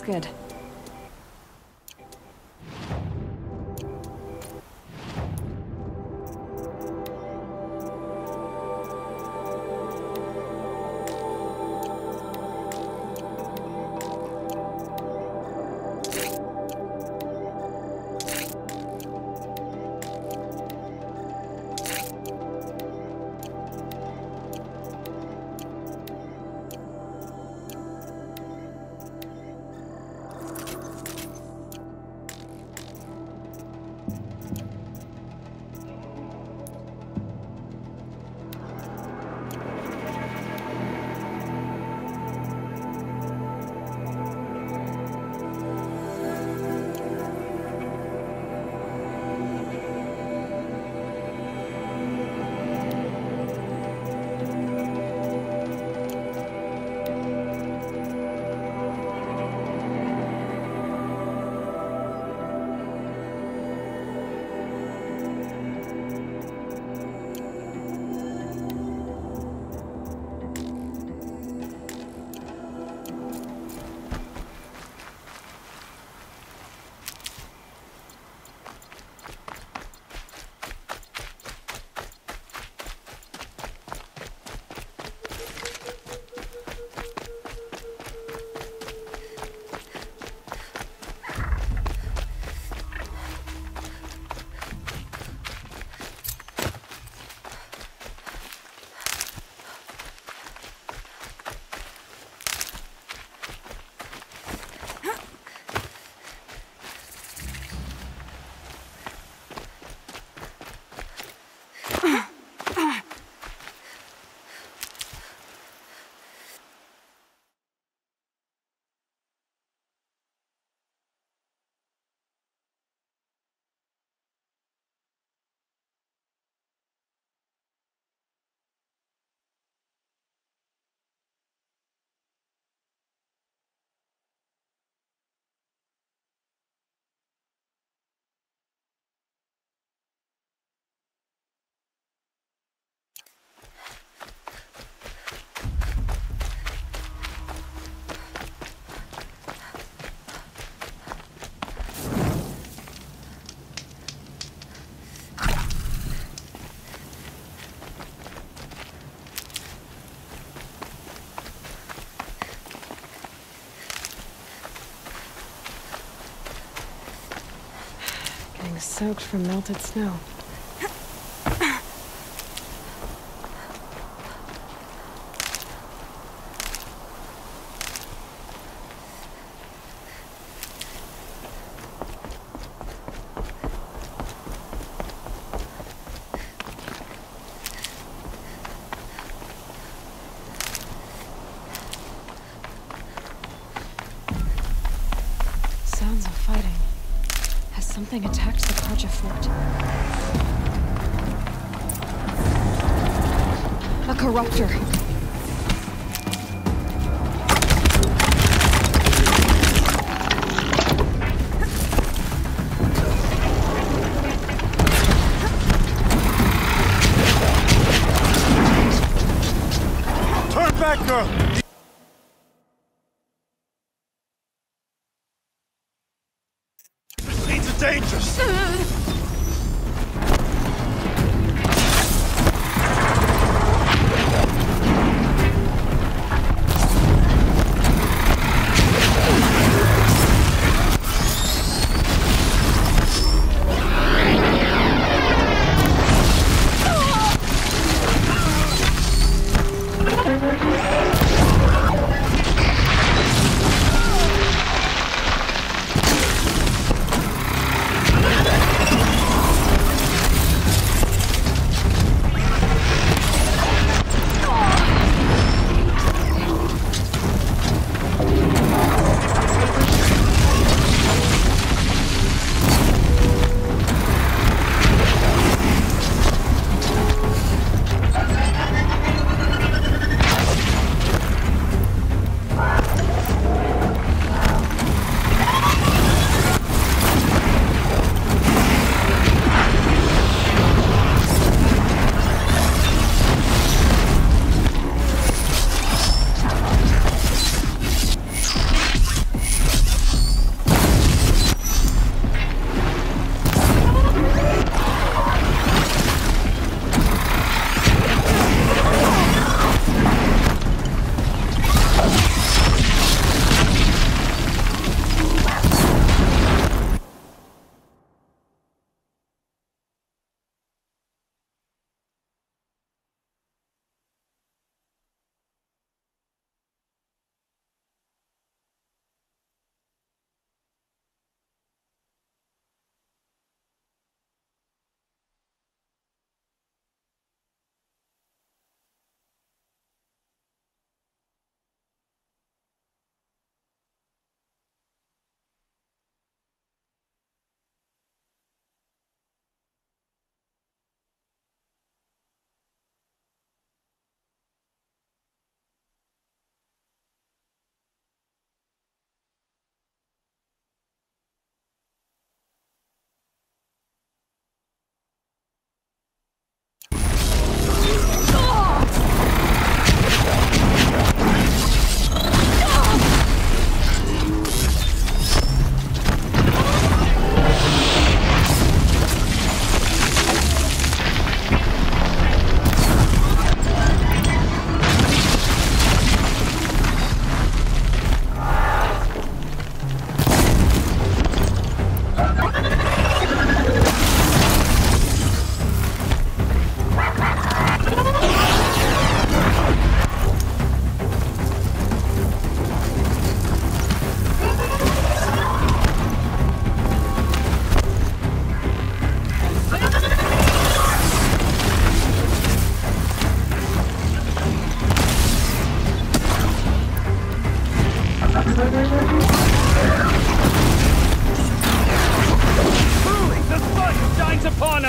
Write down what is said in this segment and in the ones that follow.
Looks good. Soaked from melted snow. Something attacked the Carja fort? A corruptor. Turn back, girl!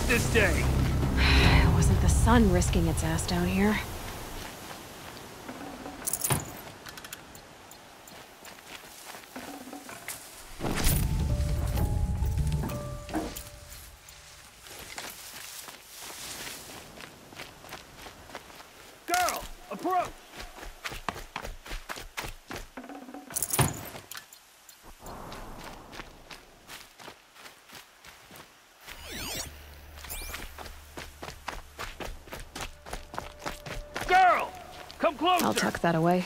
This day? It wasn't the sun risking its ass down here. I'll tuck that away.